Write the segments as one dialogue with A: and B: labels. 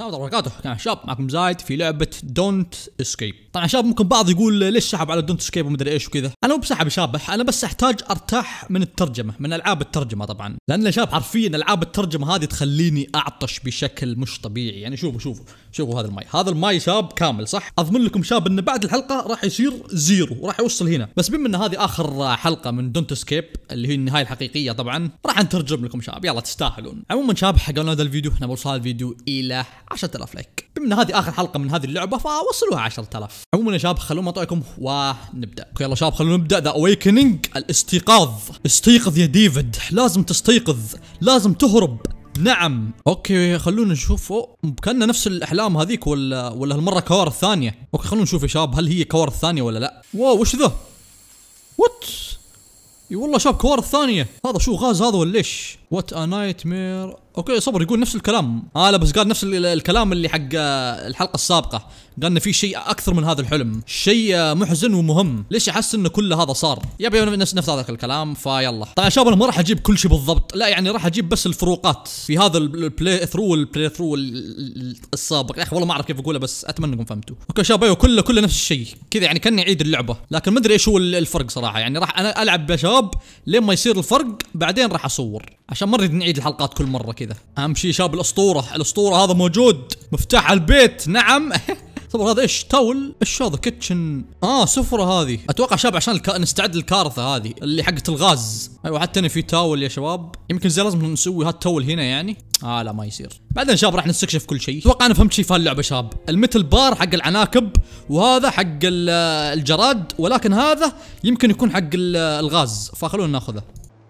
A: السلام عليكم وبركاته كان شباب معكم زايد في لعبة Don't Escape طبعا شباب ممكن بعض يقول ليش سحب على Don't Escape ومدري إيش وكذا. أنا مو بسحب شاب أنا بس أحتاج أرتاح من الترجمة من ألعاب الترجمة طبعا. لأن يا شباب حرفيا ألعاب الترجمة هذه تخليني أعطش بشكل مش طبيعي. يعني شوفوا شوفوا شوفوا هذا الماي. هذا الماي شاب كامل صح؟ أضمن لكم شاب ان بعد الحلقة راح يصير zero وراح يوصل هنا. بس بما إن هذه آخر حلقة من Don't Escape اللي هي النهاية الحقيقية طبعا راح نترجم لكم شباب. يلا تستاهلون. عموما شباب حقنا هذا الفيديو. إحنا بوصل الفيديو إلى 10000 like بما ان هذه آخر حلقة من هذه اللعبة فوصلوها 10000 عموما يا شباب خلونا مطعكم ونبدا okay يلا شباب خلونا نبدأ. The Awakening الاستيقاظ. استيقظ يا ديفيد. لازم تستيقظ. لازم تهرب. نعم. okay خلونا نشوف كان نفس الإحلام هذيك ولا ولا هالمرة كوارث ثانية. okay خلونا نشوف يا شباب هل هي كوارث ثانية ولا لا؟ wow وش ذا؟ what إي والله شاب كوارث ثانية. هذا شو غاز هذا ولا إيش؟ what a nightmare okay صبر يقول نفس الكلام. آه لا بس قال نفس ال- الكلام اللي حق آه، الحلقة السابقة. قال انه في شيء أكثر من هذا الحلم. شيء آه، محزن ومهم. ليش أحس انه كل هذا صار؟ يبي نفس نفس هذا الكلام فيلا. طبعا شباب أنا ما راح أجيب كل شيء بالضبط. لا يعني راح أجيب بس الفروقات. في هذا ال- ال playthrough وال playthrough ال- ال- السابق. يا أخي والله ما أعرف كيف أقوله بس أتمنى إنكم فهمتوا okay شباب أيوه كله كله نفس الشيء. كذا يعني كأني أعيد اللعبة. لكن ما أدري إيش هو ال- الفرق صراحة. يعني راح أنا ألعب يا شباب لين ما يصير الفرق بعدين راح أصور. عشان ما نريد نعيد الحلقات كل مرة كذا. أهم شيء شاب الأسطورة. الأسطورة هذا موجود. مفتاح البيت. نعم. طب هذا إيش؟ towel. إيش هذا؟ kitchen. آه سفرة هذه. أتوقع شاب عشان الك... نستعد للكارثة هذه اللي حقت الغاز. أيوه حتى أنا في towel يا شباب. يمكن زي لازم نسوي هال towel هنا يعني. آه لا ما يصير. بعدين شباب راح نستكشف كل شيء. أتوقع أنا فهمت شيء في هاللعبة شباب. ال metal bar حق العناكب وهذا حق ال- الجراد ولكن هذا يمكن يكون حق ال- الغاز. فخلونا ناخذه.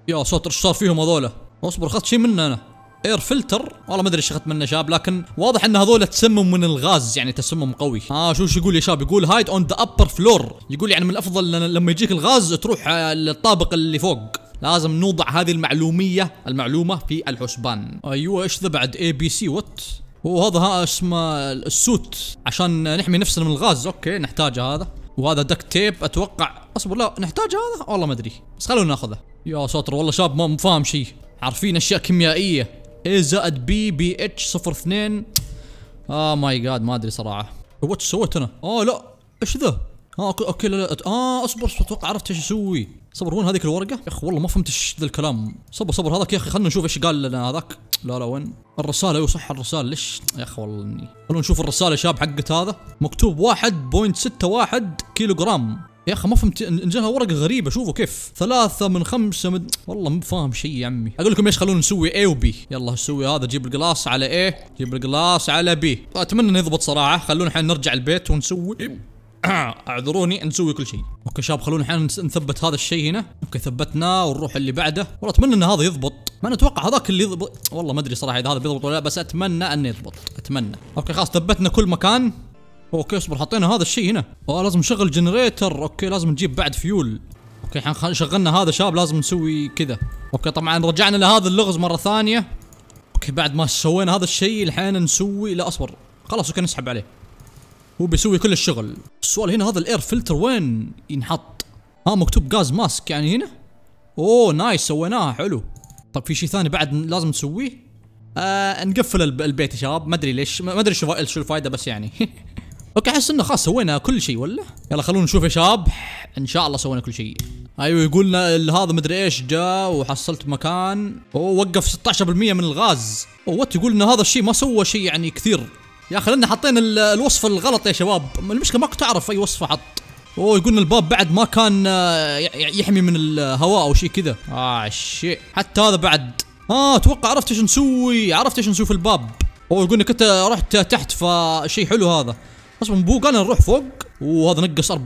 A: يا صوت إيش صار فيهم هذولا؟ أصبر اخذت شيء منه أنا. air filter والله ما أدري إيش اخذت منه شاب لكن واضح إن هذول تسمم من الغاز يعني تسمم قوي. آه شو شو يقول يا شاب؟ يقول hide on the upper floor يقول يعني من الأفضل لما يجيك الغاز تروح آه، للطابق اللي فوق. لازم نوضع هذه المعلومية المعلومة في الحسبان. أيوه إيش ذا بعد؟ ABC what وهذا اسمه ال suit عشان نحمي نفسنا من الغاز. okay نحتاجه هذا. وهذا دك تيب أتوقع. أصبر لا نحتاج هذا؟ والله ما أدري. بس خلونا ناخذه. يا ساتر والله شاب ما فاهم شيء عارفين أشياء كيميائية. اي زائد بي بي اتش صفر اثنين. آه ماي جاد ما أدري صراحة. وات سويت أنا؟ آه لا. إيش ذا؟ آه أوكي أوكي لا لا. آه أصبر أتوقع عرفت إيش أسوي صبر وين هذيك الورقة؟ يا أخي والله ما فهمت إيش ذا الكلام. صبر صبر هذاك يا أخي خلينا نشوف إيش قال لنا هذاك. لا لا وين؟ الرسالة أيوه صح الرسالة. ليش؟ يا أخي والله اني خلونا نشوف الرسالة شاب حقت هذا. مكتوب 1.61 كيلو جرام يا أخي ما فهمت انجلها ورقة غريبة شوفوا كيف. ثلاثة من خمسة من والله مو فاهم شيء يا عمي. أقول لكم إيش خلونا نسوي؟ A و B يلا نسوي هذا جيب القلاص على A جيب القلاص على B. أتمنى إنه يضبط صراحة. خلونا الحين نرجع البيت ونسوي. أعذروني نسوي كل شيء. okay شباب خلونا الحين نثبت هذا الشيء هنا. okay ثبتناه ونروح اللي بعده. والله أتمنى إن هذا يضبط. ما أنا أتوقع هذاك اللي يضبط. والله ما أدري صراحة إذا هذا بيضبط ولا لا بس أتمنى إنه يضبط. أتمنى. okay خلاص ثبتنا كل مكان. okay اصبر حطينا هذا الشيء هنا. أوه لازم نشغل generator okay لازم نجيب بعد fuel okay الحين شغلنا هذا شاب لازم نسوي كذا. okay طبعا رجعنا لهذا اللغز مرة ثانية. okay بعد ما سوينا هذا الشيء الحين نسوي لا أصبر. خلاص okay نسحب عليه. هو بيسوي كل الشغل. السؤال هنا هذا ال air filter وين ينحط؟ ها مكتوب gas mask يعني هنا؟ أوه nice سويناها حلو. طب في شيء ثاني بعد لازم نسويه؟ آه نقفل الب- البيت يا شباب. ما أدري ليش ما أدري شو الفائده بس يعني. okay أحس إنه خلاص سوينا كل شيء ولا؟ يلا خلونا نشوف يا شباب. إن شاء الله سوينا كل شيء. أيوه يقولنا ال- هذا مدري إيش جاء وحصلت مكان. أوه وقف 16% من الغاز. what يقول ان هذا الشيء ما سوى شيء يعني كثير. يا أخي لأن حطينا ال- الوصفة الغلط يا شباب. المشكلة ما كنت اعرف أي وصفة حط. أوه يقولنا الباب بعد ما كان آه، يحمي من الهواء أو شيء كذا. آه شيء حتى هذا بعد. آه أتوقع عرفت إيش نسوي. عرفت إيش نسوي في الباب. أوه يقول إنك أنت رحت تحت فشيء حلو هذا. أصلا أيوه قال نروح فوق وهذا نقص 40%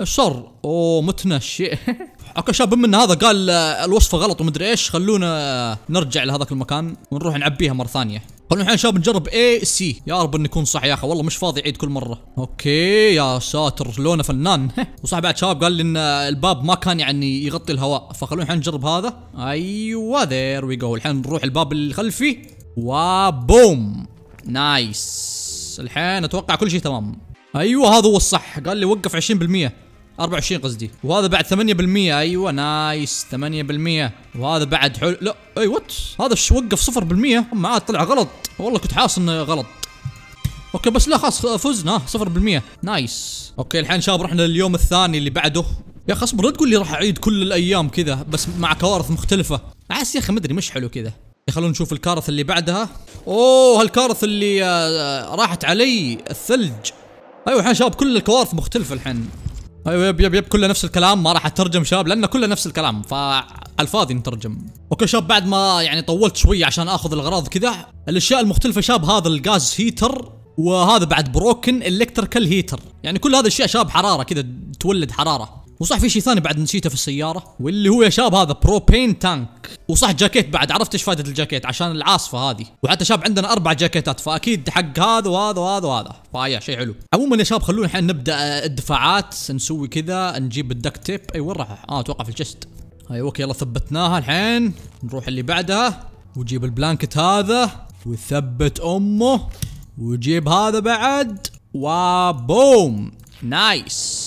A: إيش صار؟ أوه متنا الشيء okay شباب بما ان هذا قال آه، الوصفة غلط ومدري إيش خلونا نرجع لهذاك المكان ونروح نعبيها مرة ثانية. خلونا الحين شباب نجرب AC يا رب إنه يكون صح يا أخي والله مش فاضي اعيد كل مرة. okay يا ساتر لونه فنان. وصح بعد شباب قال لي إن الباب ما كان يعني يغطي الهواء فخلونا الحين نجرب هذا. أيوه there we go الحين نروح الباب الخلفي و boom. nice. الحين أتوقع كل شيء تمام. أيوه هذا هو الصح. قال لي وقف 20% 24 قصدي. وهذا بعد 8% أيوه nice. 8% وهذا بعد حلو. لا أي what هذا وقف 0% معاه طلع غلط. والله كنت حاس إنه غلط. okay بس لا خلاص فزنا. ها 0% nice. okay الحين شباب رحنا لليوم الثاني اللي بعده. يا أخي اصبر لا تقول لي راح أعيد كل الأيام كذا بس مع كوارث مختلفة. احس يا أخي مدري مش حلو كذا. خلونا نشوف الكارثة اللي بعدها. أوه هالكارث اللي آه، راحت علي الثلج. أيوه الحين شباب كل الكوارث مختلفة الحين. أيوه yep yep yep كله نفس الكلام ما راح أترجم شباب لأنه كله نفس الكلام عالفاضي نترجم okay شباب بعد ما يعني طولت شوية عشان آخذ الأغراض كذا الأشياء المختلفة شباب هذا ال gas heater وهذا بعد broken electrical heater يعني كل هذه الأشياء شباب حرارة كذا تولد حرارة. وصح في شيء ثاني بعد نسيته في السيارة واللي هو يا شباب هذا propane tank وصح جاكيت بعد عرفت إيش فائده الجاكيت؟ عشان العاصفة هذه. وحتى شباب عندنا أربع جاكيتات فأكيد حق هذا وهذا وهذا وهذا. فيا شيء حلو. عموما يا شباب خلونا الحين نبدأ الدفاعات نسوي كذا نجيب ال duct tape. أي وين راح؟ آه أتوقع في ال chest أيوه okay يلا ثبتناها الحين. نروح اللي بعدها وجيب ال blanket هذا وثبت أمه. وجيب هذا بعد. و boom! nice.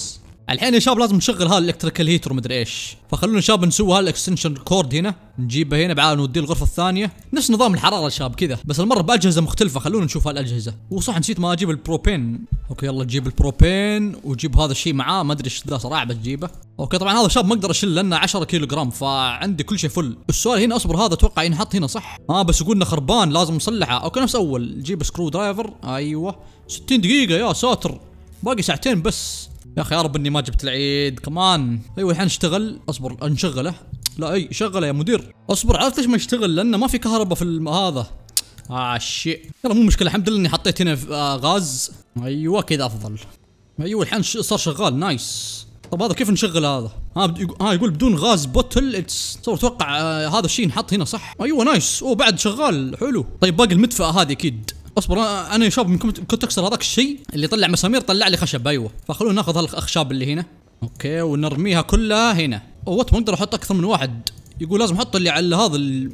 A: الحين يا شباب لازم نشغل هذا ال electrical heater ومدري إيش. فخلونا شباب نسوي هال extension cord هنا. نجيبه هنا بعد نوديه الغرفة الثانية. نفس نظام الحرارة شباب كذا. بس المرة بأجهزة مختلفة خلونا نشوف هالاجهزه وصح نسيت ما أجيب ال propane. okay يلا نجيب البروبين وجيب هذا الشيء معاه. ما أدري إيش ذا صراحة بتجيبه okay طبعا هذا شباب ما أقدر اشيل لأنه 10 كيلو جرام فعندي كل شيء full. السؤال هنا أصبر هذا أتوقع ينحط هنا صح؟ آه بس يقولنا خربان لازم نصلحه. okay نفس أول. جيب screwdriver. أيوه. 60 دقيقة يا ساتر. باقي ساعتين بس. يا أخي يا رب إني ما جبت العيد. كمان أيوه الحين اشتغل. أصبر نشغله لا أي شغله يا مدير. أصبر عرفت ليش ما يشتغل؟ لأنه ما في كهرباء في. هذا. آه شيء يلا مو مشكلة. الحمد لله إني حطيت هنا آه غاز. أيوه كذا أفضل. أيوه الحين صار شغال. nice طب هذا كيف نشغل هذا؟ ها ها يقول بدون gas bottle it's أتوقع آه هذا الشيء نحط هنا صح؟ أيوه nice أوه بعد شغال. حلو. طيب باقي المدفأة هذه أكيد. اصبر أنا شباب كنت أكسر هذاك الشيء اللي طلع مسامير طلع لي خشب. أيوه. فخلونا ناخذ هالاخشاب اللي هنا. okay ونرميها كلها هنا. أوه ما أقدر أحط أكثر من واحد. يقول لازم أحط اللي على هذا ال...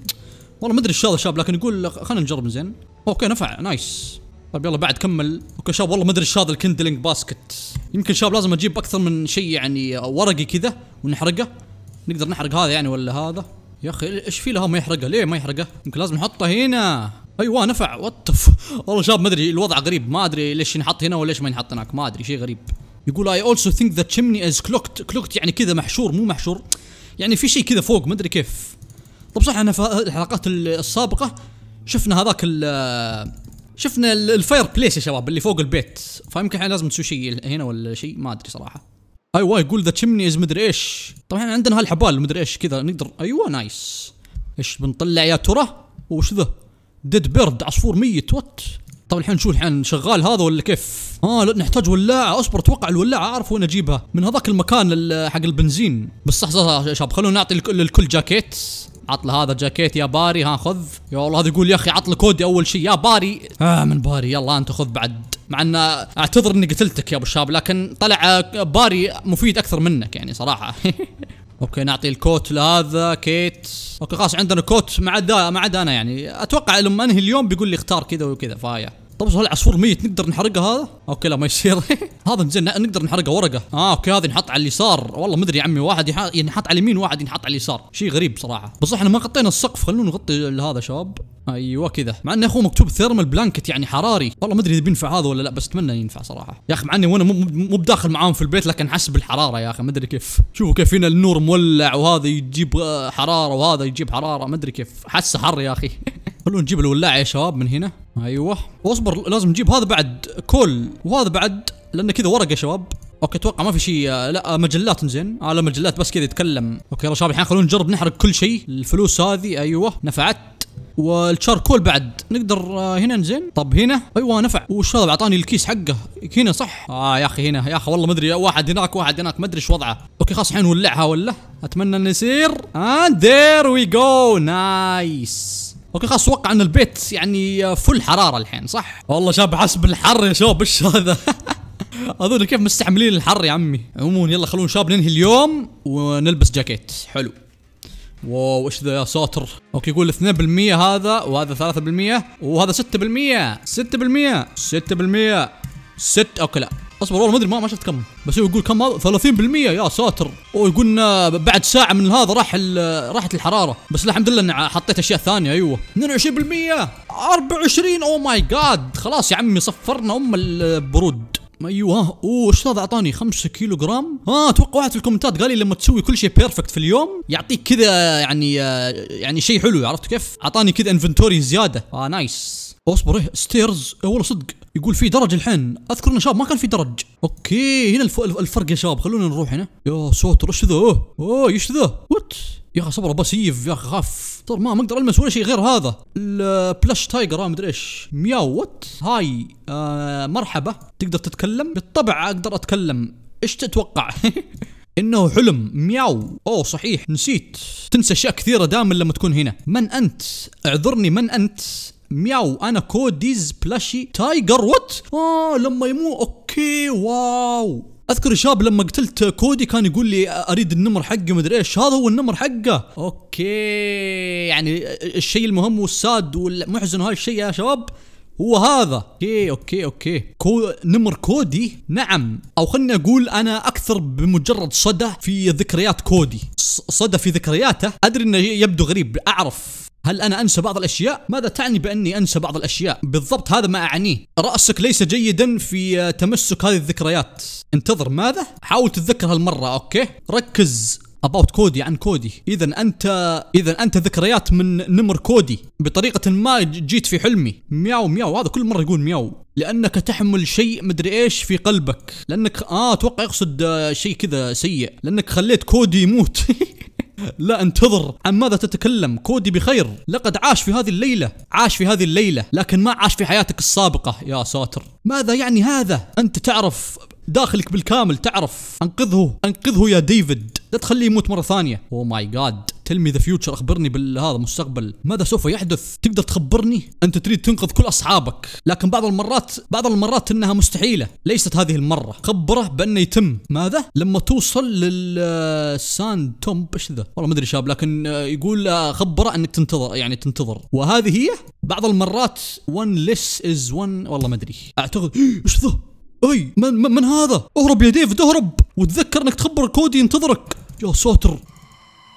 A: والله ما أدري إيش هذا شباب لكن يقول خلينا نجرب زين. okay نفع. nice. طيب يلا بعد كمل. okay شباب والله ما أدري إيش هذا ال kindling basket. يمكن شباب لازم أجيب أكثر من شيء يعني ورقي كذا ونحرقه. نقدر نحرق هذا يعني ولا هذا؟ يا أخي إيش في له ما يحرقه؟ ليه ما يحرقه؟ يمكن لازم نحطه هنا. أيوه نفع WTF والله شباب ما أدري الوضع غريب ما أدري ليش ينحط هنا وليش ما ينحط هناك ما أدري شيء غريب. يقول I also think the chimney is clogged clogged يعني كذا محشور مو محشور يعني في شيء كذا فوق ما أدري كيف. طب صح أنا في الحلقات السابقة شفنا هذاك شفنا ال fireplace يا شباب اللي فوق البيت. فيمكن إحنا لازم نسوي شيء هنا ولا شيء ما أدري صراحة. أيوه يقول the chimney is مدري إيش. طبعا عندنا هالحبال مدري إيش كذا نقدر أيوه nice إيش بنطلع يا ترى؟ وش ذا؟ dead bird عصفور ميت what طب الحين شو الحين شغال هذا ولا كيف؟ آه لا نحتاج ولاعة أصبر أتوقع الولاعة اعرف وين أجيبها. من هذاك المكان حق البنزين. بس صح صح يا شباب خلونا نعطي للكل جاكيت. عطل هذا جاكيت يا باري ها خذ. يا والله هذا يقول يا أخي عطل كودي أول شيء يا باري. آه من باري يلا أنت خذ بعد. مع إن أعتذر إني قتلتك يا أبو الشباب لكن طلع باري مفيد أكثر منك يعني صراحة. okay نعطي الكوت لهذا كيت. okay خلاص عندنا كوت ما عدا ما عدا أنا يعني. أتوقع لما أنهي اليوم بيقول لي اختار كذا وكذا ف yeah طب هل عصفور ميت نقدر نحرقه هذا؟ okay لا ما يصير. هذا زين نقدر نحرقه ورقة. آه okay هذا ينحط على اليسار. والله مدري يا عمي واحد ينحط على اليمين واحد ينحط على اليسار. شيء غريب صراحة. بس إحنا ما غطينا السقف خلونا نغطي هذا شباب. أيوه كذا. مع انه اخو مكتوب thermal blanket يعني حراري. والله ما أدري إذا بينفع هذا ولا لا بس أتمنى ينفع صراحة. يا أخي مع إني وأنا مو بداخل معاهم في البيت لكن حس بالحرارة يا أخي ما أدري كيف. شوفوا كيف هنا النور مولع وهذا يجيب حرارة وهذا يجيب حرارة ما أدري كيف. حس حر يا أخي. خلونا نجيب الولاعة يا شباب من هنا. أيوه. واصبر لازم نجيب هذا بعد coal وهذا بعد لأنه كذا ورق يا شباب. okay أتوقع ما في شيء لا مجلات زين آه لا مجلات بس كذا يتكلم. okay يلا شباب الحين خلونا نجرب نحرق كل شيء. الفلوس هذه أيوه نفعت. وال charcoal بعد. نقدر آه، هنا نزين طب هنا؟ أيوه نفع. وش هذا؟ أعطاني الكيس حقه. هنا صح؟ آه يا أخي هنا يا أخي والله ما أدري واحد هناك واحد هناك ما أدري إيش وضعه. okay خلاص الحين نولعها ولا؟ أتمنى إنه يصير. and there we go nice okay خلاص أتوقع إن البيت يعني full حرارة الحين صح؟ والله شباب حسب الحر يا شباب إيش هذا؟ هذول كيف مستحملين الحر يا عمي؟ عموما يلا خلونا شباب ننهي اليوم ونلبس جاكيت. حلو. wow إيش ذا يا ساتر؟ okay يقول 2% هذا وهذا 3% وهذا 6% 6% 6% 6 okay لا. أصبر والله ما أدري ما شفت كم. بس هو يقول كم هذا؟ 30% يا ساتر. ويقول لنا بعد ساعة من هذا راح راحت الحرارة. بس الحمد لله إني حطيت أشياء ثانية. أيوه. 22% 24 oh my god خلاص يا عمي صفرنا أم البرود. أيوه. أوه هذا أعطاني 5 كيلو جرام آه أتوقع واحد في ال comments ات قال لي لما تسوي كل شيء perfect في اليوم يعطيك كذا يعني آه، يعني شيء حلو. عرفت كيف؟ أعطاني كذا inventory زيادة. آه nice أصبر upstairs والله صدق. يقول في درج الحين. أذكر إن شباب ما كان في درج. okay هنا الف... الفرق يا شباب خلونا نروح هنا. يا ساتر إيش ذا؟ أوه إيش ذا؟ what يا أخي صبر ب save. يا أخي خاف. طر ما ما أقدر ألمس ولا شيء غير هذا. ال plushie tiger ما ادري إيش. meow what hi آه مرحبا. تقدر تتكلم؟ بالطبع أقدر أتكلم. إيش تتوقع؟ إنه حلم. meow. أوه صحيح. نسيت. تنسى أشياء كثيرة دائما لما تكون هنا. من أنت؟ اعذرني من أنت؟ meow أنا Cody's plushie tiger what؟ آه لما يمو okay wow. أذكر شاب لما قتلت كودي كان يقول لي أريد النمر حقه مدري إيش هذا هو النمر حقه. okay يعني الشيء المهم وال sad والمحزن هاي الشيء يا شباب هو هذا. okay okay okay. كو نمر كودي؟ نعم. أو خلني أقول أنا أكثر بمجرد صدى في ذكريات كودي. صدى في ذكرياته. أدري إنه يبدو غريب أعرف. هل أنا أنسى بعض الأشياء؟ ماذا تعني بأني أنسى بعض الأشياء؟ بالضبط هذا ما أعنيه، رأسك ليس جيدا في تمسك هذه الذكريات. انتظر ماذا؟ حاول تتذكر هالمرة okay؟ ركز about Cody عن كودي اذا أنت اذا أنت ذكريات من نمر كودي بطريقة ما جيت في حلمي meow meow هذا كل مرة يقول meow لأنك تحمل شيء مدري إيش في قلبك لأنك آه أتوقع يقصد شيء كذا سيء لأنك خليت كودي يموت لا انتظر. عن ماذا تتكلم؟ كودي بخير. لقد عاش في هذه الليلة. عاش في هذه الليلة. لكن ما عاش في حياتك السابقة يا ساتر. ماذا يعني هذا؟ أنت تعرف. داخلك بالكامل تعرف. أنقذه. أنقذه يا ديفيد. لا تخليه يموت مرة ثانية. oh my god tell me the future أخبرني بالهذا المستقبل. ماذا سوف يحدث؟ تقدر تخبرني؟ أنت تريد تنقذ كل أصحابك. لكن بعض المرات بعض المرات إنها مستحيلة. ليست هذه المرة. خبره بأنه يتم. ماذا؟ لما توصل لل sun tomb. إيش ذا؟ والله ما أدري شاب. لكن آه، يقول آه، خبره أنك تنتظر يعني تنتظر. وهذه هي بعض المرات. One less is one. والله ما أدري. أعتقد إيش ذا؟ أي من, من, من هذا؟ اهرب يا ديفيد اهرب! وتذكر إنك تخبر كودي ينتظرك. يا ساتر!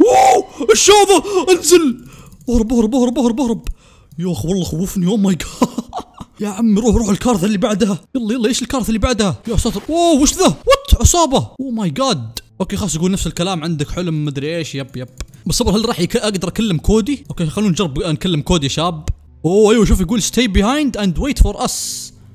A: wow! هذا انزل! اهرب اهرب اهرب اهرب اهرب! يا أخي والله خوفني oh my god يا عمي روح روح الكارثة اللي بعدها! يلا يلا إيش الكارثة اللي بعدها؟ يا ساتر! اوه وش ذا؟ what عصابة! oh my god okay خلاص يقول نفس الكلام عندك حلم مدري إيش yep yep. بس صبر هل راح يك... أقدر أكلم كودي؟ okay خلونا نجرب نكلم كودي شاب. أوه أيوه شوف يقول stay behind and wait for us.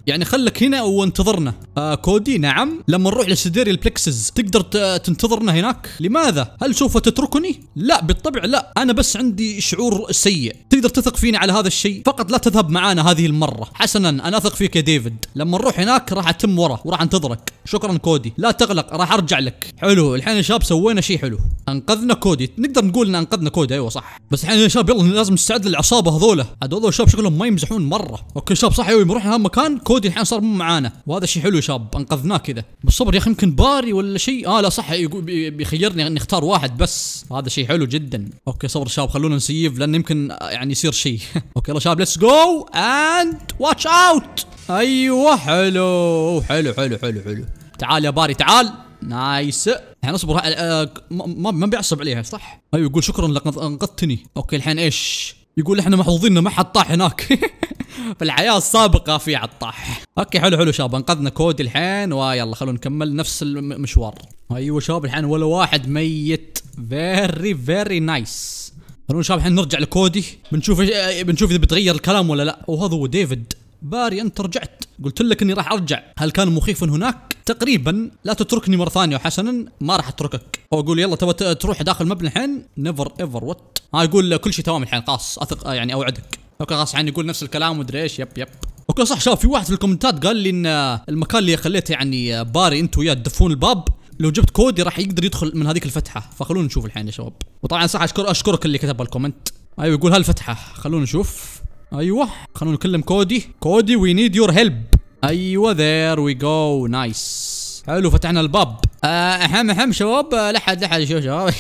A: يعني خلك هنا وانتظرنا. آه كودي نعم. لما نروح ل Sidereal Plexus تقدر تنتظرنا هناك؟ لماذا؟ هل سوف تتركني؟ لا بالطبع لا. أنا بس عندي شعور سيء. تقدر تثق فيني على هذا الشيء؟ فقط لا تذهب معانا هذه المرة. حسنا أنا أثق فيك يا ديفيد. لما نروح هناك راح أتم ورا وراح أنتظرك. شكرا كودي. لا تقلق راح أرجع لك. حلو الحين يا شباب سوينا شيء حلو. أنقذنا كودي. نقدر نقول إن أنقذنا كودي أيوه صح. بس الحين يا شباب يلا لازم نستعد للعصابة هذولا. هذول شباب شكلهم ما يمزحون مرة. okay شباب صح أيوه بنروح هالمكان كودي الحين صار مو معانا. وهذا شيء حلو يا شباب أنقذناه كذا. بس صبر يا أخي يمكن باري ولا شيء. آه لا صح بيخيرني إني أختار واحد بس. هذا شيء حلو جدا. okay صبر يا شباب خلونا ن save لأن يمكن آه، يعني يصير شيء. okay يلا شباب let's go and watch out أيوه حلو حلو حلو حلو حلو. تعال يا باري تعال. nice. الحين اصبر آه، ما ما بيعصب عليها صح؟ أيوه يقول شكرا لقد أنقذتني. okay الحين إيش؟ يقول إحنا محظوظين ما حد طاح هناك. في الحياة السابقة فيه طاح. okay حلو حلو شباب. أنقذنا كودي الحين. ويلا خلونا نكمل نفس المشوار أيوه شباب الحين ولا واحد ميت. very very nice خلونا شباب الحين نرجع لكودي. بنشوف آه، بنشوف إذا بتغير الكلام ولا لا. وهذا هو ديفيد. باري أنت رجعت. قلت لك إني راح أرجع. هل كان مخيفا هناك؟ تقريبا. لا تتركني مرة ثانية وحسنا ما راح أتركك. أو أقول يلا تبغى تروح داخل المبنى الحين؟ never ever what ها يقول كل شيء تمام الحين. خلاص أثق يعني أوعدك. okay خلاص يعني يقول نفس الكلام ومدري إيش. yep yep. okay صح شباب في واحد في ال comments ات قال لي إن المكان اللي خليته يعني باري أنت وياه تدفون الباب لو جبت كودي راح يقدر يدخل من هذيك الفتحة. فخلونا نشوف الحين يا شباب. وطبعا صح أشكر أشكرك اللي كتب ال comment. أيوه يقول هالفتحة. خلونا نشوف. أيوه خلونا نكلم كودي. Cody we need your help أيوه there we go nice حلو فتحنا الباب. آه، أهم أهم شباب. آه، لحد لحد شوف شباب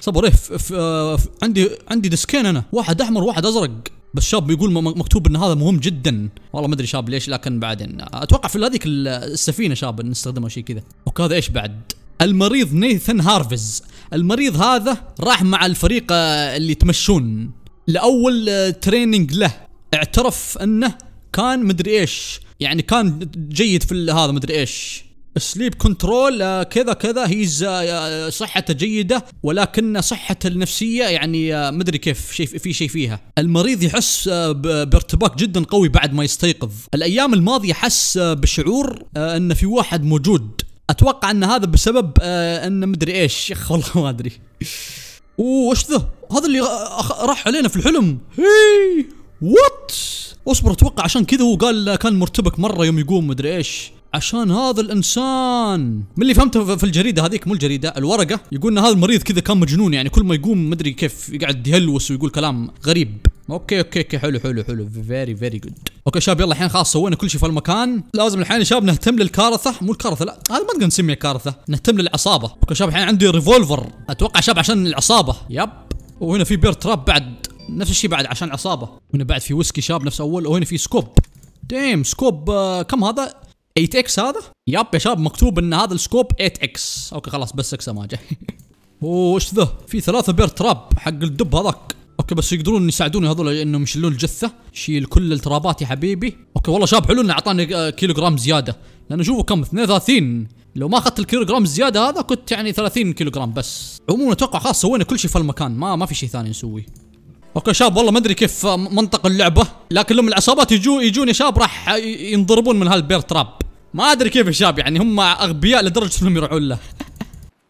A: صبر إيه عندي عندي disk ين أنا. واحد أحمر وواحد أزرق. بس شاب يقول مكتوب إن هذا مهم جدا. والله ما أدري شاب ليش لكن بعدين. أتوقع في هذيك ال- السفينة شاب نستخدمها شيء كذا. okay هذا إيش بعد؟ المريض نيثن هارفز المريض هذا راح مع الفريق آه، اللي يتمشون. لأول آه، training له. اعترف إنه كان مدري إيش. يعني كان جيد في هذا مدري إيش. sleep control آه، كذا كذا. his آه، صحته جيدة ولكن صحته النفسية يعني آه، مدري كيف شيء في شيء فيها. المريض يحس بارتباك جدا قوي بعد ما يستيقظ. الأيام الماضية حس بشعور ان في واحد موجود. أتوقع إن هذا بسبب إن مدري إيش. يا اخ والله ما أدري. وش ذا؟ هذا اللي راح علينا في الحلم. هي what أصبر أتوقع عشان كذا هو قال كان مرتبك مرة يوم يقوم مدري إيش. عشان هذا الإنسان. من اللي فهمته في الجريدة هذيك مو الجريدة الورقة. يقول إن هذا المريض كذا كان مجنون يعني كل ما يقوم مدري كيف يقعد يهلوس ويقول كلام غريب. okay okay okay حلو حلو حلو. very very good okay شباب يلا الحين خلاص سوينا كل شيء في المكان. لازم الحين يا شباب نهتم للكارثة. مو الكارثة لا هذا ما نقدر نسميها كارثة. نهتم للعصابة. okay شباب الحين عندي revolver أتوقع شباب عشان العصابة. yep. وهنا في bear trap بعد. نفس الشيء بعد عشان عصابة. وهنا بعد في ويسكي شاب نفس أول. وهنا في scope damn scope آه كم هذا؟ 8 x هذا؟ yep يا شباب مكتوب إن هذا ال scope 8 x. أوكي خلاص بس إكس ما جاي. إيش ذا؟ في ثلاثة bear trap حق الدب هذاك. okay بس يقدرون يساعدوني هذول إنهم يشيلون الجثة. شيل كل ال trapات يا حبيبي. okay والله شاب حلو انه أعطاني آه، كيلو جرام زيادة. لأنه شوفوا كم 32 لو ما أخذت الكيلو جرام الزياده هذا كنت يعني 30 كيلو جرام بس. عموما أتوقع خلاص سوينا كل شيء في المكان. ما ما في شيء ثاني نسويه. okay شباب والله ما أدري كيف آه، منطق اللعبة. لكن لما العصابات يجوا يجون يا شاب راح ينضربون من هال bear trap. ما أدري كيف يا شاب يعني هم أغبياء لدرجة إنهم يروحون له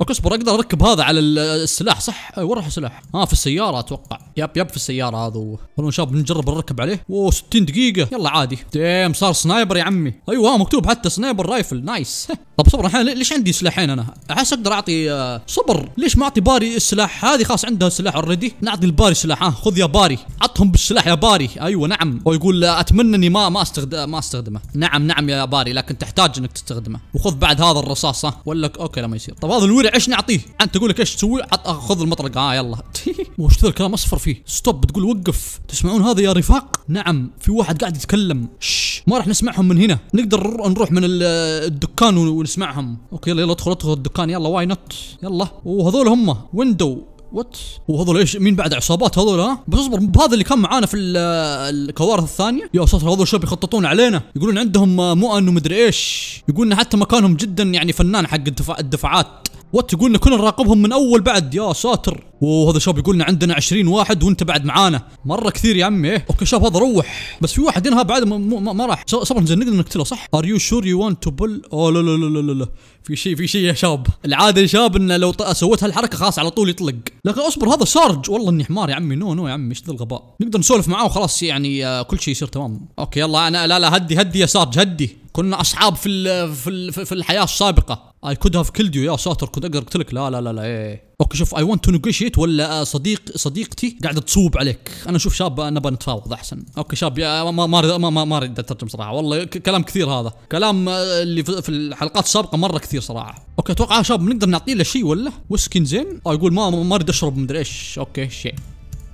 A: okay اصبر أقدر أركب هذا على ال- السلاح صح؟ وين راح السلاح؟ آه في السيارة أتوقع yep yep في السيارة هذا والله شاب نجرب نركب عليه. أوه 60 دقيقة. يلا عادي. damn صار sniper يا عمي. أيوه ها مكتوب حتى sniper rifle. nice. طب صبر الحين ليش عندي سلاحين أنا؟ أحس أقدر أعطي آه، صبر. ليش ما أعطي باري السلاح؟ هذه خلاص عندها سلاح already نعطي الباري سلاح. ها خذ يا باري. عطهم بالسلاح يا باري. أيوه نعم. هو يقول آه، أتمنى إني ما ما استخدم ما أستخدمه. نعم نعم يا باري لكن تحتاج إنك تستخدمه. وخذ بعد هذا الرصاص. ها. ولا okay لا ما يصير. طب هذا الورع إيش نعطيه؟ أنت تقول لك إيش تسوي؟ خذ المطرقة. آه يلا. وش ذا الكلام؟ أصفر فيه stop تقول وقف. تسمعون هذا يا رفاق؟ نعم في واحد قاعد يتكلم. شش ما راح نسمعهم من هنا. نقدر نروح من ال- الدكان ون- ونسمعهم. okay يلا يلا ادخل ادخل الدكان. يلا why not يلا. وهذول هم. window what وهذول إيش؟ مين بعد عصابات هذول ها؟ بس اصبر بهذا اللي كان معانا في ال- الكوارث الثانية. يا ساتر هذول شباب يخططون علينا. يقولون عندهم مؤن ومدري إيش. يقولون حتى مكانهم جدا يعني فنان حق الدفاع الدفاعات what يقولنا كنا نراقبهم من أول بعد يا ساتر. وهذا شاب يقولنا عندنا 20 واحد وانت بعد معانا. مرة كثير يا عمي. إيه okay شاب هذا روح. بس في واحد هنا بعد ما, راح. صبر نقدر نقتله صح؟ are you sure you want to pull أوه لا لا لا لا لا في شيء في شيء يا شاب. العادة يا شاب إنه لو سويت هالحركة خلاص على طول يطلق. لكن اصبر هذا Sarge. والله إني حمار يا عمي. no no يا عمي إيش ذا الغباء؟ نقدر نسولف معاه وخلاص يعني آه، كل شيء يصير تمام. okay يلا أنا لا لا هدي هدي يا Sarge هدي. كنا أصحاب في ال في ال في الحياة السابقة. I could have killed you يا ساتر كنت أقدر أقتلك. لا لا لا لا إيه okay شوف I want to negotiate ولا صديق صديقتي قاعدة تصوب عليك؟ أنا أشوف شاب نبى نتفاوض أحسن. okay شباب يا ما ما ما ما, أريد أترجم صراحة. والله كلام كثير هذا. كلام اللي في الحلقات السابقة مرة كثير صراحة. okay أتوقع شاب نقدر نعطيه له شيء ولا؟ ويسكي زين؟ آه يقول ما ما أريد أشرب مدري إيش. okay شيء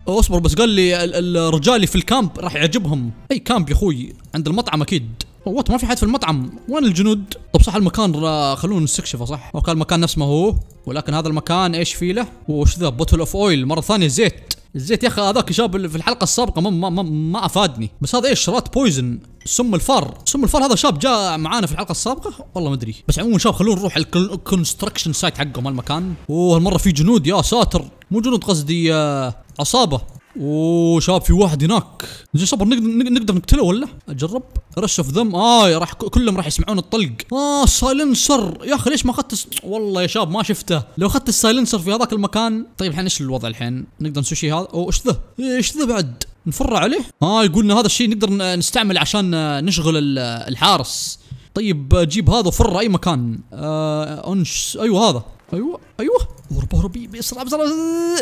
A: اصبر بس قال لي ال- الرجال اللي في ال camp راح يعجبهم. أي camp يا أخوي؟ عند المطعم أكيد. what ما في حد في المطعم. وين الجنود؟ طب صح المكان خلونا نستكشفه صح؟ كان المكان نفس ما هو ولكن هذا المكان إيش فيه له؟ وش ذا؟ bottle of oil مرة ثانية زيت. الزيت يا أخي هذاك شاب في الحلقة السابقة ما ما ما, ما أفادني. بس هذا إيش؟ شرات poison سم الفار. سم الفار هذا شاب جاء معانا في الحلقة السابقة؟ والله ما أدري. بس عموما شاب خلونا نروح ال construction site حقهم هالمكان. أوه هالمرة في جنود يا ساتر. مو جنود قصدي آه، عصابة. أوه شباب في واحد هناك. زين صبر نقدر نقدر- نقتله ولا؟ أجرب. rush of them آه راح كلهم راح يسمعون الطلق. آه silencer يا أخي ليش ما أخذت والله يا شاب ما شفته. لو أخذت ال silencer في هذاك المكان. طيب الحين إيش الوضع الحين؟ نقدر نسوي شيء هذا؟ أوه إيش ذا؟ إيش ذا بعد؟ نفر عليه؟ آه يقولنا هذا الشيء نقدر نستعمل عشان آه، نشغل ال- الحارس. طيب جيب هذا وفر أي مكان. آه انش أيوه هذا. أيوه. أيوه. هرب هرب بسرعة بسرعة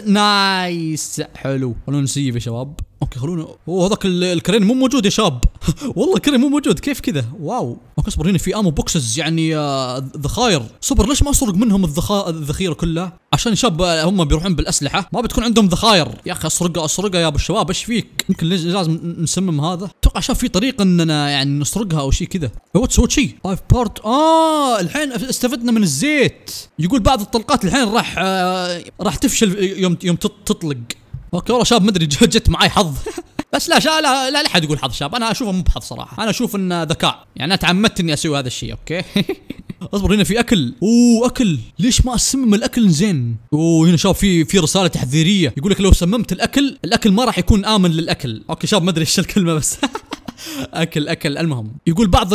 A: nice. حلو. خلونا نسيب يا شباب. okay خلونا. أوه هذاك ال- ال crane مو موجود يا شاب والله ال crane مو موجود. كيف كذا؟ wow. okay اصبر هنا. في ammo boxes يعني آه، ذخاير. صبر ليش ما أسرق منهم الذخا... الذخيرة كلها؟ عشان شاب آه، هم بيروحون بالأسلحة. ما بتكون عندهم ذخاير. يا أخي أسرقها أسرقها يا أبو الشباب. إيش فيك؟ يمكن لازم نسمم هذا؟ أتوقع شاف في طريقه إننا يعني نسرقها أو شيء كذا. what سويت شيء part آه الحين استفدنا من الزيت. يقول بعض الطلقات الحين راح آه راح تفشل يوم يوم تط- تطلق. okay والله شاب ج- جت معي حظ. بس لا لا لا, لا أحد يقول حظ شاب. أنا أشوفه مو بحظ صراحة. أنا أشوف إنه ذكاء. يعني أنا تعمدت إني أسوي هذا الشيء okay؟ أصبر هنا في أكل. أوه أكل. ليش ما أسمم الأكل زين؟ أوه هنا شاب في في رسالة تحذيرية. يقول لك لو سممت الأكل الأكل ما راح يكون آمن للأكل. okay شباب ما أدري إيش الكلمة بس. أكل أكل. المهم يقول بعض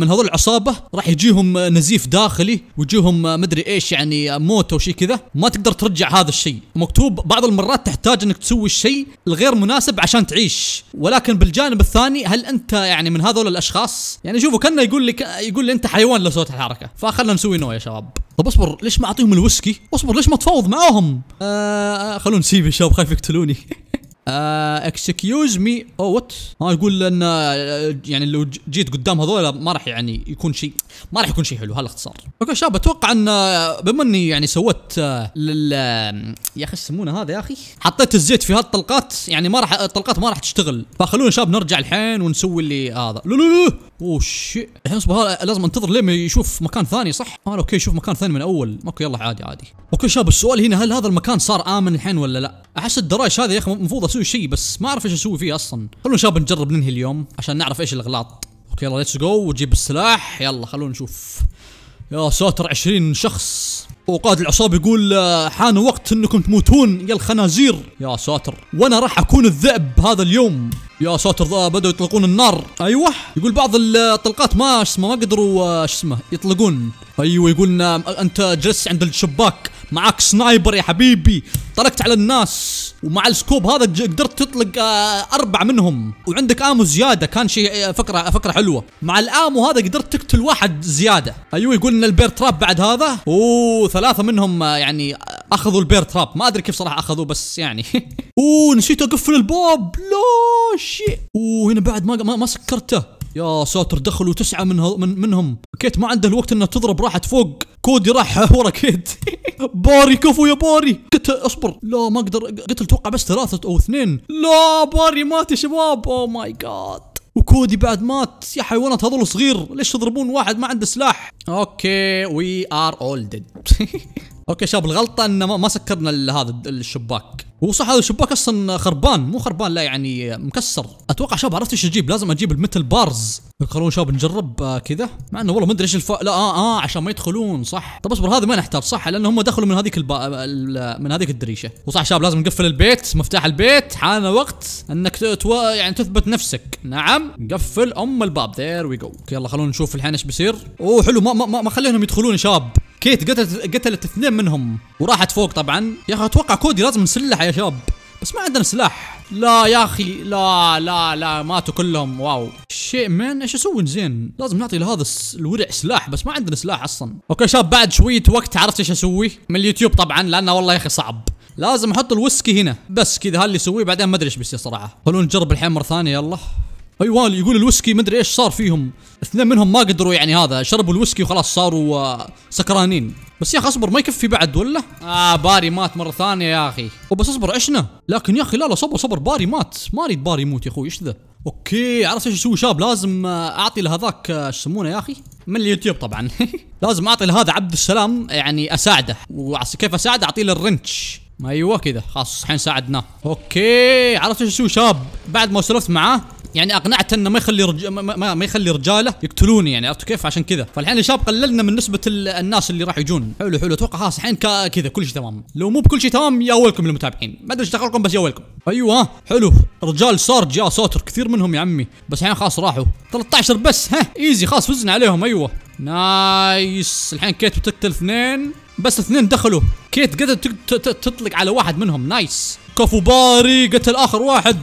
A: من هذول العصابة راح يجيهم نزيف داخلي ويجيهم مدري إيش يعني موت أو شيء كذا. ما تقدر ترجع هذا الشيء. مكتوب بعض المرات تحتاج إنك تسوي الشيء الغير مناسب عشان تعيش. ولكن بالجانب الثاني هل أنت يعني من هذول الأشخاص؟ يعني شوفوا كأنه يقول لك يقول لي أنت حيوان لو سويت الحركة. فخلنا نسوي no يا شباب. طب اصبر ليش ما أعطيهم الويسكي؟ اصبر ليش ما تفاوض معاهم؟ آه خلونا نسيف شباب خايف يقتلوني. excuse me oh what يقول ان آه، يعني لو جيت قدام هذول ما راح يعني يكون شيء ما راح يكون شيء حلو هالاختصار. okay شباب أتوقع أن آه، بما إني يعني سويت آه، لل يا أخي يسمونه هذا يا أخي؟ حطيت الزيت في هذه الطلقات يعني ما راح الطلقات ما راح تشتغل. فخلونا شباب نرجع الحين ونسوي اللي هذا. لا لا لا اوه الحين اصبر لازم أنتظر لين يشوف مكان ثاني صح؟ آه okay يشوف مكان ثاني من أول. okay يلا عادي عادي. okay شباب السؤال هنا هل هذا المكان صار آمن الحين ولا لا؟ أحس الدرايش هذا يا أخي المفروض أسوي شيء بس ما أعرف إيش أسوي فيه أصلا. خلونا شباب نجرب ننهي اليوم عشان نعرف إيش الإغلاط. okay يلا let's go وجيب السلاح. يلا خلونا نشوف. يا ساتر 20 شخص. وقائد العصابة يقول آه، حان وقت إنكم تموتون. يا الخنازير. يا ساتر. وأنا راح أكون الذئب هذا اليوم. يا ساتر ذا بدأوا يطلقون النار. أيوه. يقول بعض الطلقات ما اسمه ما قدروا آه، شو اسمه يطلقون. أيوه يقول آه، أنت جلست عند الشباك معاك sniper يا حبيبي. طلقت على الناس ومع ال scope هذا قدرت تطلق آه، أربع منهم. وعندك ammo زيادة كان شيء فكرة فكرة حلوة. مع ال ammo هذا قدرت تقتل واحد زيادة. أيوه يقول إن ال bear trap بعد هذا. أوه ثلاثة منهم يعني أخذوا ال bear trap. ما أدري كيف صراحة أخذوه بس يعني. أوه نسيت أقفل الباب. لا شيء. أوه هنا بعد ما ما, سكرته. يا ساتر دخلوا تسعة من, من منهم. كيت ما عنده الوقت إنه تضرب راحت فوق. كودي راح ورا كيت باري كفو يا باري. قلت أصبر. لا ما أقدر. قلت أتوقع بس ثلاثة أو اثنين. لا باري مات يا شباب. oh my God وكودي بعد مات. يا حيوانات هذول صغير. ليش تضربون واحد؟ ما عنده سلاح. okay we are all dead okay شباب الغلطة إن ما سكرنا هذا الشباك. هو صح هذا الشباك أصلا خربان مو خربان لا يعني مكسر. أتوقع شباب عرفت إيش أجيب؟ لازم أجيب ال metal bars. خلونا شباب نجرب آه كذا. مع إنه والله ما أدري إيش الف لا آه آه عشان ما يدخلون صح. طب اصبر هذا ما نحتاج صح؟ لأن هم دخلوا من هذيك الب... ال- من هذيك الدريشة. وصح شباب لازم نقفل البيت مفتاح البيت حان وقت إنك تتو... يعني تثبت نفسك. نعم نقفل أم الباب. there we go يلا خلونا نشوف الحين إيش بيصير. أوه حلو ما ما, ما خليهم يدخلون يا شباب. كيت قتلت قتلت اثنين منهم. وراحت فوق طبعا. يا أخي أتوقع كودي لازم نسلح يا شباب. بس ما عندنا سلاح. لا يا أخي لا لا لا ماتوا كلهم. wow. shit man إيش أسوي زين. لازم نعطي لهذا الورع سلاح بس ما عندنا سلاح أصلا. okay شباب بعد شوية وقت عرفت إيش أسوي؟ من اليوتيوب طبعا لأنه والله يا أخي صعب. لازم أحط الويسكي هنا. بس كذا هاللي اسويه بعدين ما أدري إيش بيصير صراحة. خلونا نجرب الحين مرة ثانية يلا. أيوه يقول الويسكي مدري إيش صار فيهم. اثنين منهم ما قدروا يعني هذا شربوا الويسكي وخلاص صاروا آه، سكرانين. بس يا أخي أصبر ما يكفي بعد ولا؟ آه باري مات مرة ثانية يا أخي. وبس أصبر عشنا لكن يا أخي لا لا صبر صبر باري مات. ما أريد باري يموت يا أخوي إيش ذا؟ okay عرفت إيش أسوي شباب؟ لازم آه، أعطي لهذاك آه، إيش يسمونه يا أخي؟ من اليوتيوب طبعا. لازم أعطي لهذا عبد السلام يعني أساعده. وكيف أساعده؟ اعطي له ال wrench. أيوه كذا. خلاص الحين ساعدناه. okay عرفت إيش أسوي شباب؟ بعد ما سولفت معاه يعني أقنعت إنه ما يخلي رج... ما, ما, يخلي رجاله يقتلوني يعني عرفت كيف؟ عشان كذا. فالحين يا شباب قللنا من نسبة ال... الناس اللي راح يجون. حلو حلو. أتوقع خلاص الحين ك... كذا كل شيء تمام. لو مو بكل شيء تمام يا ويلكم للمتابعين ما أدري إيش دخلكم بس يا ويلكم أيوه حلو. رجال سارج يا ساتر كثير منهم يا عمي. بس الحين خلاص راحوا. 13 بس ها. easy خلاص فزنا عليهم. أيوه. nice. الحين كيت بتقتل اثنين. بس اثنين دخلوا. كيت قدرت تطلق على واحد منهم. nice. كفو باري قتل آخر واحد.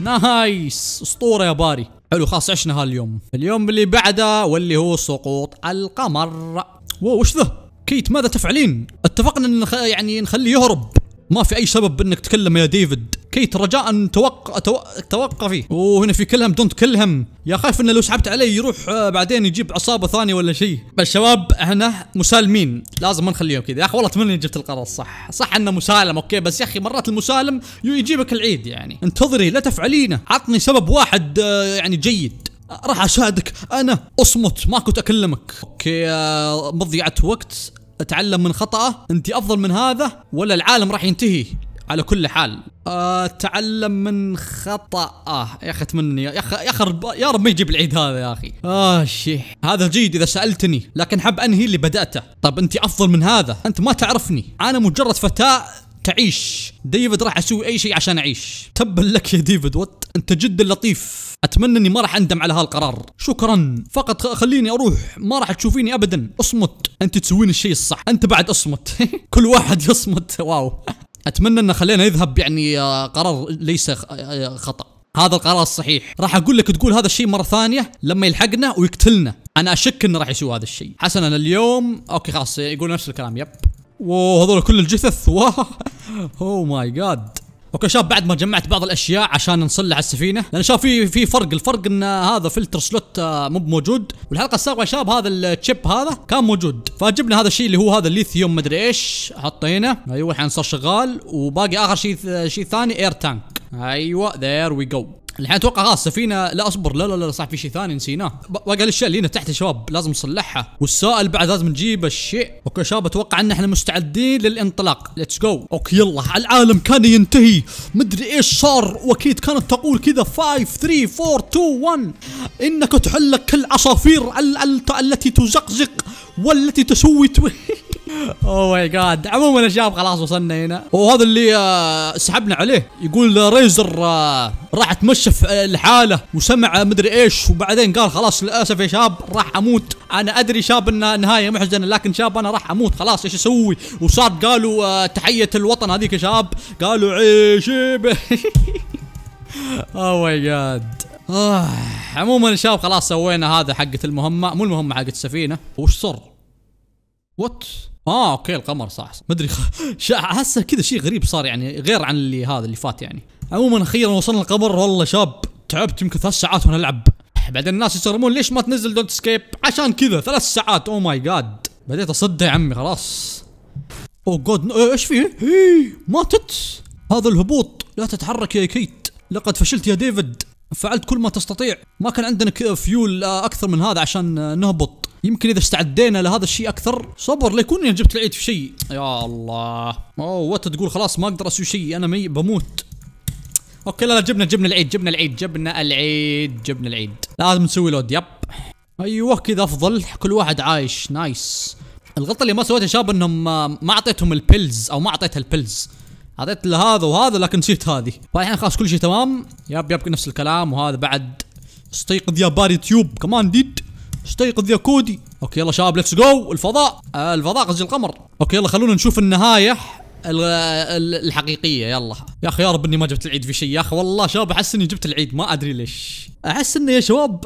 A: nice. أسطورة يا باري. حلو خلاص عشنا هاليوم. اليوم اللي بعده واللي هو سقوط القمر. wow وش ذا؟ كيت ماذا تفعلين؟ اتفقنا إن نخ... يعني نخليه يهرب. ما في أي سبب إنك تكلم يا ديفيد. كيت رجاء توق... تو... توقفي وهنا في kill him don't kill him يا خايف إنه لو سحبت عليه يروح آه، بعدين يجيب عصابة ثانية ولا شيء. بس شباب إحنا مسالمين. لازم ما نخليهم كذا. يا أخي والله أتمنى جبت القرار الصح. صح إنه مسالم okay بس يا أخي مرات المسالم يجيبك العيد يعني. انتظري لا تفعلينه. عطني سبب واحد آه، يعني جيد. راح أساعدك. أنا أصمت ما كنت أكلمك. okay آه، مضيعة وقت. أتعلم من خطأه انت أفضل من هذا ولا العالم راح ينتهي؟ على كل حال. أتعلم من خطأه. يا أخي أتمنى يا أخي يا أخي يا رب ما يجيب العيد هذا يا أخي. آه شيح هذا جيد إذا سألتني لكن حب أنهي اللي بدأته. طب انت أفضل من هذا؟ أنت ما تعرفني. أنا مجرد فتاة تعيش. ديفيد راح أسوي أي شيء عشان أعيش. تبا لك يا ديفيد what؟ أنت جدا لطيف. أتمنى إني ما راح أندم على هالقرار. شكرا. فقط خليني أروح. ما راح تشوفيني ابدا. اصمت. أنت تسوين الشيء الصح. أنت بعد اصمت. كل واحد يصمت. wow. أتمنى إن خلينا يذهب يعني آه، قرار ليس خ- آه، خطأ. هذا القرار الصحيح. راح أقول لك تقول هذا الشيء مرة ثانية. لما يلحقنا ويقتلنا. أنا أشك إنه راح يسوي هذا الشيء. حسنا اليوم. أوكي خلاص يقول نفس الكلام. yep. وهذول كل الجثث؟ واه oh my god okay شباب بعد ما جمعت بعض الأشياء عشان نصلح السفينة لأن شاف في في فرق الفرق إن هذا filter slot آه، مو موجود والحلقة السابقة يا شباب هذا الشيب هذا كان موجود. فجبنا هذا الشيء اللي هو هذا الليثيوم مدري إيش حطه هنا أيوه الحين صار شغال. وباقي آخر شيء شيء ثاني air tank أيوه there we go الحين أتوقع خلاص سفينة لا أصبر لا لا لا صح في شيء ثاني نسيناه. باقي الأشياء اللي هنا تحت يا شباب لازم نصلحها. والسائل بعد لازم نجيب الشيء. okay يا شباب أتوقع إن إحنا مستعدين للانطلاق. let's go okay يلا. العالم كان ينتهي. مدري إيش صار. وأكيد كانت تقول كذا. 5 3 4 2 1 إنك تحلك كالعصافير ال- ال- التي تزقزق والتي تسوي. oh my god عموما يا شباب خلاص وصلنا هنا. وهذا اللي آه، سحبنا عليه. يقول آه، ريزر آه، راح اتمشى في آه، لحاله وسمع مدري إيش وبعدين قال خلاص للأسف يا شاب راح أموت. أنا أدري شاب ان نهاية محزنة لكن شاب أنا راح أموت خلاص إيش أسوي؟ وصار قالوا آه، تحية الوطن هذيك يا شاب. قالوا عيش. oh my god آه عموما يا شباب خلاص سوينا هذا حقة المهمة مو المهمة حقة السفينة. وش صار؟ what آه okay القمر صح مدري خ... شا- احسه كذا شيء غريب صار يعني غير عن اللي هذا اللي فات يعني. عموما أخيرا وصلنا القمر والله شاب تعبت يمكن ثلاث ساعات وأنا ألعب. بعدين الناس يستغربون ليش ما تنزل Don't Escape عشان كذا ثلاث ساعات. oh my god بديت أصدع يا عمي خلاص. oh god إيش فيه؟ ماتت. هذا الهبوط. لا تتحرك يا كيت. لقد فشلت يا ديفيد. فعلت كل ما تستطيع. ما كان عندنا فيول آه، أكثر من هذا عشان آه، نهبط. يمكن إذا استعدينا لهذا الشيء أكثر. صبر ليكونني جبت العيد في شيء. يا الله. oh what تقول؟ خلاص ما أقدر أسوي شيء. أنا مي بموت. okay لا لا جبنا جبنا العيد جبنا العيد جبنا العيد جبنا العيد. لازم نسوي load yep. أيوه كذا أفضل. كل واحد عايش. nice. الغلطة اللي ما سويتها يا شباب إنهم آه، ما أعطيتهم ال pills أو ما أعطيتها ال pills أعطيت له هذا وهذا لكن نسيت هذه. فالحين خلاص كل شيء تمام. yep yep نفس الكلام. وهذا بعد. استيقظ يا باري تيوب. come on dude. استيقظ يا كودي. okay يلا شباب let's go الفضاء. آه الفضاء قصدي القمر. okay يلا خلونا نشوف النهاية. ال- ال- الحقيقية يلا. يا أخي يا رب إني ما جبت العيد في شيء يا أخي والله شباب أحس إني جبت العيد ما أدري ليش. أحس انه يا شباب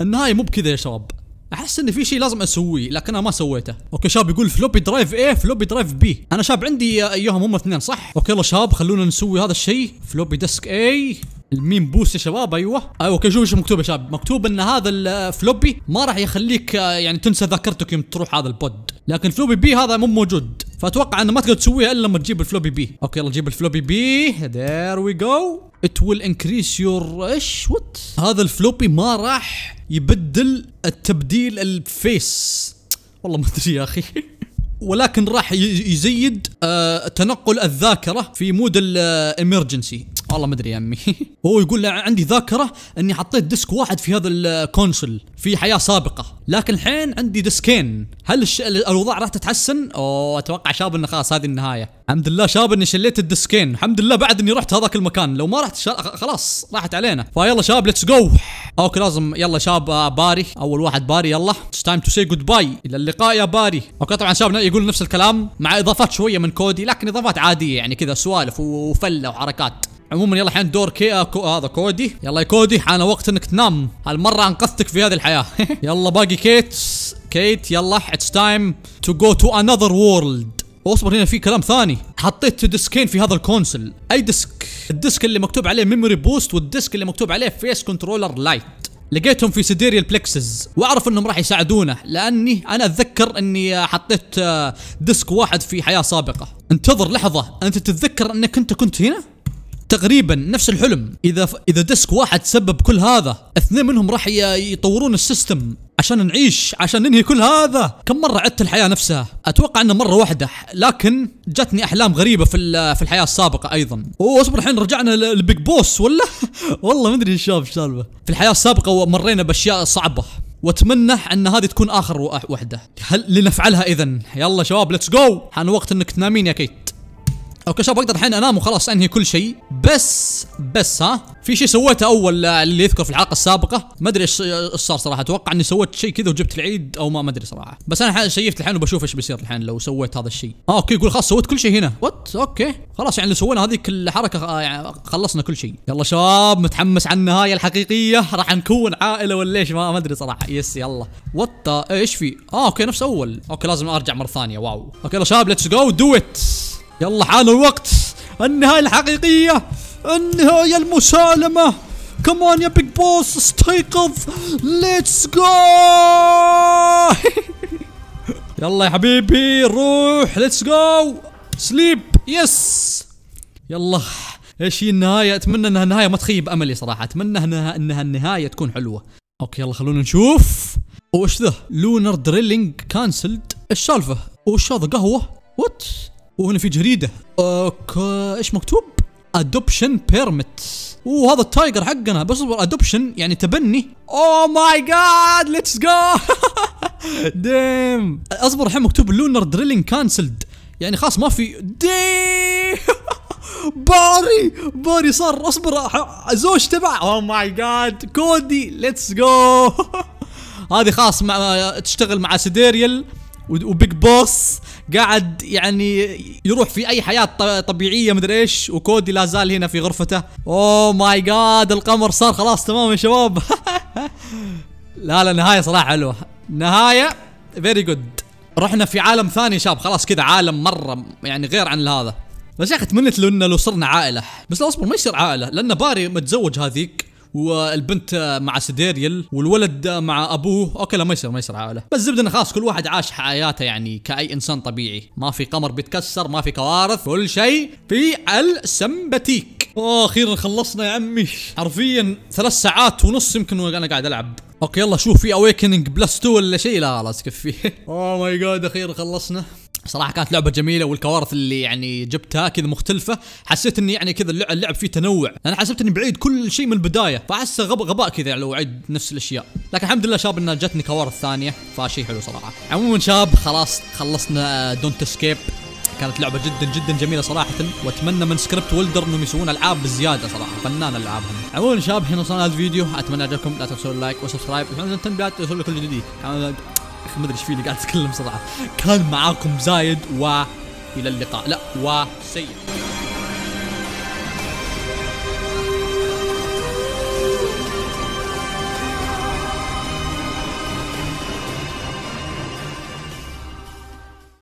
A: النهاية مو بكذا يا شباب. أحس ان في شيء لازم أسويه لكن أنا ما سويته. أوكي شباب يقول فلوبي درايف إيه فلوبي درايف بي أنا شاب عندي اياهم هم اثنين صح؟ أوكي يلا شباب خلونا نسوي هذا الشيء فلوبي ديسك اي الميم بوست يا شباب أيوه. أيوه أوكي شوف إيش مكتوب يا شباب. مكتوب إن هذا الفلوبي ما راح يخليك آه، يعني تنسى ذاكرتك يوم تروح هذا البود. لكن فلوبي بي هذا مو موجود. فأتوقع إنه ما تقدر تسويها إلا لما تجيب الفلوبي بي. أوكي يلا جيب الفلوبي بي. ذير وي جو ات ويل انكريس يور إيش؟ وات هذا الفلوبي ما راح يبدل التبديل الفيس. والله ما أدري يا أخي. ولكن راح يزيد آه تنقل الذاكرة في mode ال emergency والله ما أدري يا عمي هو يقول عندي ذاكرة إني حطيت disk واحد في هذا ال console في حياة سابقة. لكن الحين عندي disk ين. هل الش... الأوضاع راح تتحسن؟ oh أتوقع شاب إنه خلاص هذه النهاية. الحمد لله شاب إني شليت ال disk ين. الحمد لله بعد إني رحت هذاك المكان. لو ما رحت شا... خلاص راحت علينا. فيلا شاب let's go okay لازم. يلا شاب آه، باري. أول واحد باري يلا. it's time to say goodbye إلى اللقاء يا باري. okay طبعا شاب يقول نفس الكلام مع إضافات شوية من كودي لكن إضافات عادية يعني كذا سوالف وفلة وحركات. عموما يلا الحين دور كي آه، كو هذا كودي. يلا يا كودي حان وقت إنك تنام. هالمرة أنقذتك في هذه الحياة. يلا باقي كيت كيت يلا it's time to go to another world واصبر هنا في كلام ثاني. حطيت disk ين في هذا ال console أي disk ال disk اللي مكتوب عليه memory boost وال disk اللي مكتوب عليه phase controller لايت لقيتهم في سيديريال بلكسز وأعرف إنهم راح يساعدونا لأني أنا أتذكر إني حطيت آه، disk واحد في حياة سابقة. انتظر لحظة. أنت تتذكر إنك انت كنت هنا؟ تقريبا نفس الحلم. إذا ف... إذا disk واحد سبب كل هذا اثنين منهم راح. يطورون ال system عشان نعيش عشان ننهي كل هذا. كم مرة عدت الحياة نفسها؟ أتوقع إنه مرة واحدة لكن جاتني أحلام غريبة في. في الحياة السابقة أيضا. oh أصبر الحين رجعنا لل big boss ولا؟ والله ما أدري إيش شاف السالفة. في الحياة السابقة مرينا بأشياء صعبة. وأتمنى إن هذه تكون آخر وحده هل لنفعلها اذا يلا شباب let's go حان وقت إنك تنامين يا كيت. okay شباب أقدر الحين أنام وخلاص أنهي كل شيء. بس بس ها في شيء سويته أول اللي يذكر في الحلقة السابقة. ما أدري إيش صار صراحة. أتوقع إني سويت شيء كذا وجبت العيد أو ما ما أدري صراحة. بس أنا شيفت الحين وبشوف إيش بيصير الحين لو سويت هذا الشيء. آه okay يقول خلاص سويت كل شيء هنا. what okay. خلاص يعني اللي سوينا هذيك الحركة آه، يعني خلصنا كل شيء. يلا شباب متحمس على النهاية الحقيقية. راح نكون عائلة ولا إيش؟ ما أدري صراحة. yes يلا. what إيش في؟ آه okay نفس أول. okay لازم أرجع مرة ثانية. wow. okay يلا شباب let's go do it يلا حان الوقت النهاية الحقيقية النهاية المسالمة. come on يا Big Boss استيقظ let's go يلا يا حبيبي روح let's go sleep yes يلا إيش هي النهاية؟ أتمنى إنها النهاية ما تخيب أملي صراحة أتمنى انها إنها النهاية تكون حلوة. okay يلا خلونا نشوف. وش ذا؟ lunar drilling cancelled إيش السالفة وش هذا؟ قهوة؟ what وهنا في جريدة. okay إيش مكتوب؟ adoption permit وهذا ال tiger حقنا. بس اصبر adoption يعني تبني. oh my God let's go damn أصبر الحين مكتوب lunar drilling cancelled يعني خلاص ما في. دي باري باري صار. أصبر زوج تبع. oh my God كودي let's go هذه خاص مع تشتغل مع Sidereal و Big Boss قاعد يعني يروح في أي حياة طبيعية مدري إيش وكودي لا زال هنا في غرفته. oh my God القمر صار خلاص تمام يا شباب. لا لا نهاية صراحة حلوة. نهاية very good رحنا في عالم ثاني شباب خلاص كذا عالم مرة يعني غير عن هذا. بس يا أخي تمنيت لو إنه لو صرنا عائلة. بس لا أصبر ما يصير عائلة لأن باري متزوج هذيك. والبنت مع Sidereal والولد مع أبوه. okay لا ما يصير ما يصير عائله بس زبدة إنه خلاص كل واحد عاش حياته يعني كأي إنسان طبيعي. ما في قمر بيتكسر ما في كوارث كل شيء في السمبتيك. أخيرا خلصنا يا عمي. حرفيا ثلاث ساعات ونص يمكن وأنا قاعد ألعب. okay يلا شوف في awakening plus 2 ولا شيء؟ لا خلاص كفي oh my God أخيرا خلصنا. صراحة كانت لعبة جميلة والكوارث اللي يعني جبتها كذا مختلفة. حسيت إني يعني كذا اللعب فيه تنوع. أنا حسبت إني بعيد كل شيء من البداية فأحس غباء غباء كذا يعني لو أعيد نفس الأشياء. لكن الحمد لله شباب انها جتني كوارث ثانية فشيء حلو صراحة. عموما شباب خلاص خلصنا Don't Escape كانت لعبة جدا جدا جميلة صراحة وأتمنى من Scriptwelder إنهم يسوون ألعاب بزيادة صراحة. فنان العابهم عموما شباب هنا وصلنا هذا الفيديو. أتمنى عجبكم لا تنسوا ال like و subscribe توصل لكل جديد. ما أدري إيش فيني قاعد اتكلم صراحة. كان معاكم زايد والى اللقاء. لا وسيد